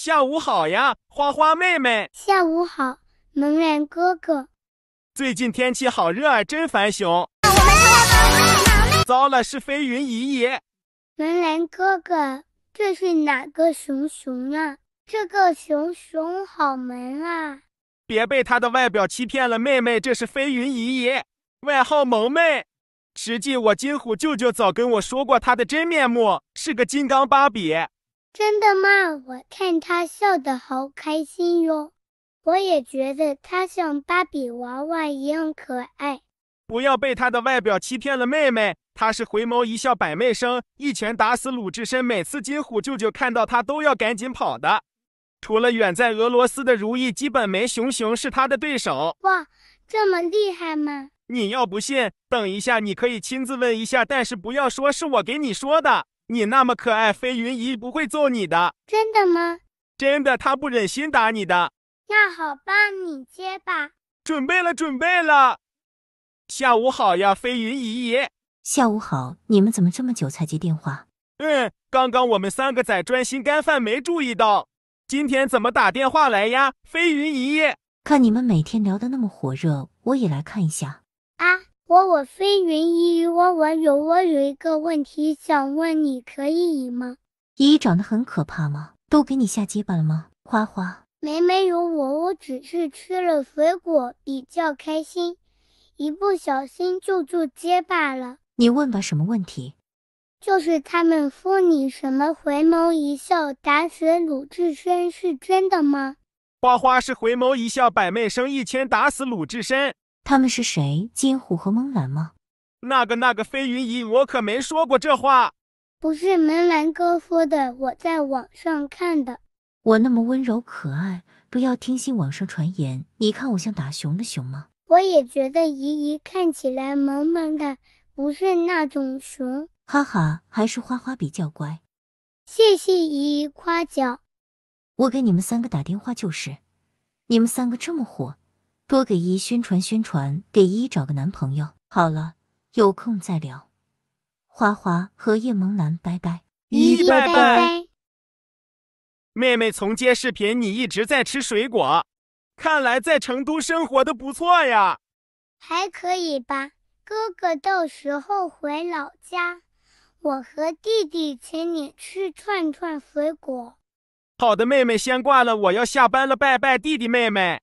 下午好呀，花花妹妹。下午好，萌然哥哥。最近天气好热啊，真烦熊。糟了，是飞云姨姨。萌然哥哥，这是哪个熊熊啊？这个熊熊好萌啊！别被他的外表欺骗了，妹妹，这是飞云姨姨，外号萌妹。实际我金虎舅舅早跟我说过他的真面目，是个金刚芭比。真的吗？我看他笑得好开心哟，我也觉得他像芭比娃娃一样可爱。不要被他的外表欺骗了，妹妹，他是回眸一笑百媚生，一拳打死鲁智深。每次金虎舅舅看到他都要赶紧跑的。除了远在俄罗斯的如意，基本没熊熊是他的对手。哇，这么厉害吗？你要不信，等一下你可以亲自问一下，但是不要说是我给你说的。你那么可爱，飞云姨不会揍你的。真的吗？真的，她不忍心打你的。那好吧，你接吧。准备了，准备了。下午好呀，飞云姨姨。下午好，你们怎么这么久才接电话？嗯，刚刚我们三个在专心干饭，没注意到。今天怎么打电话来呀，飞云姨姨？看你们每天聊得那么火热，我也来看一下。啊，我我飞云姨姨，我我有我有一个问题想问你，可以吗？姨姨长得很可怕吗？都给你下结巴了吗？花花，没没有我，我只是吃了水果比较开心，一不小心就做结巴了。你问吧，什么问题？就是他们说你什么回眸一笑打死鲁智深是真的吗？花花是回眸一笑百媚生，一拳打死鲁智深。他们是谁？金虎和蒙兰吗？那个那个飞云姨，我可没说过这话。不是蒙兰哥说的，我在网上看的。我那么温柔可爱，不要听信网上传言。你看我像打熊的熊吗？我也觉得姨姨看起来萌萌的，不是那种熊。哈哈，还是花花比较乖，谢谢姨姨夸奖。我给你们三个打电话就是，你们三个这么火，多给姨宣传宣传，给姨找个男朋友。好了，有空再聊。花花和叶萌兰，拜拜。姨拜拜。妹妹从接视频，你一直在吃水果，看来在成都生活的不错呀。还可以吧，哥哥到时候回老家。我和弟弟请你吃串串水果。好的，妹妹先挂了，我要下班了，拜拜，弟弟妹妹。